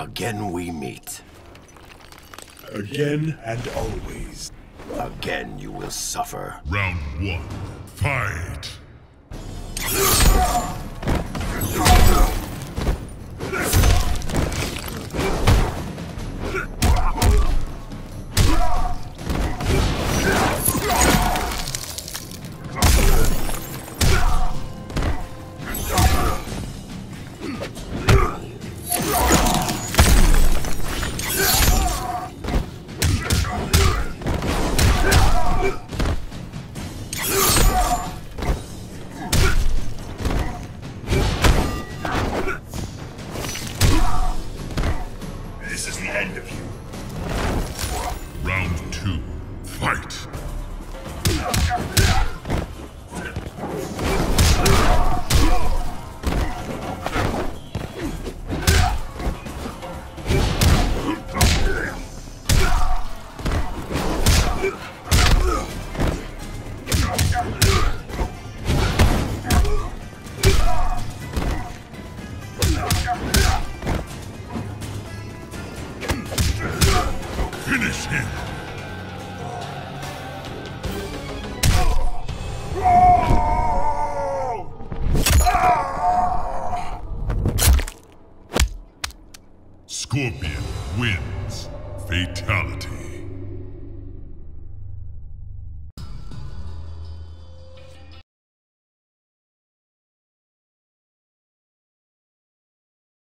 Again we meet. Again and always. Again you will suffer. Round one. Fight! This is the end of you. Round two. Fight! Finish him! Scorpion wins. Fatality.